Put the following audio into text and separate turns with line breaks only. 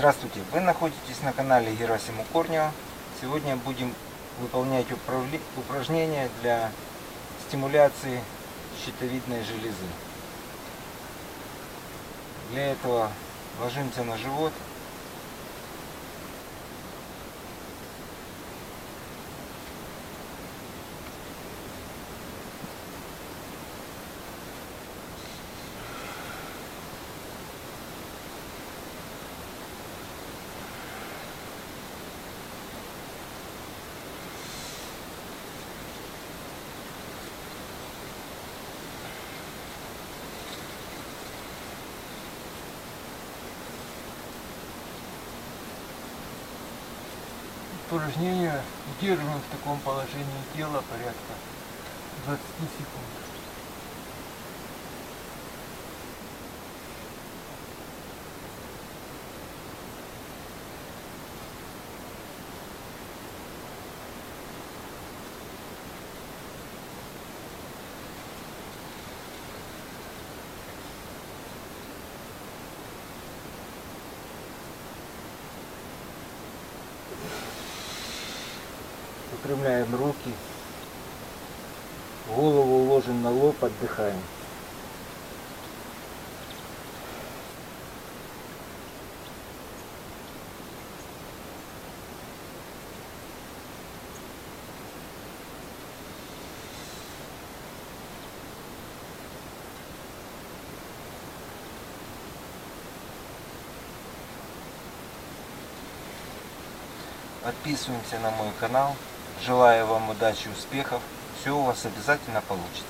Здравствуйте! Вы находитесь на канале Герасиму Корнева. Сегодня будем выполнять упражнения для стимуляции щитовидной железы. Для этого ложимся на живот.
Упражнение удерживаем в таком положении тела порядка 20 секунд.
Выпрямляем руки. Голову уложим на лоб, отдыхаем. Подписываемся на мой канал. Желаю вам удачи успехов. Все у вас обязательно получится.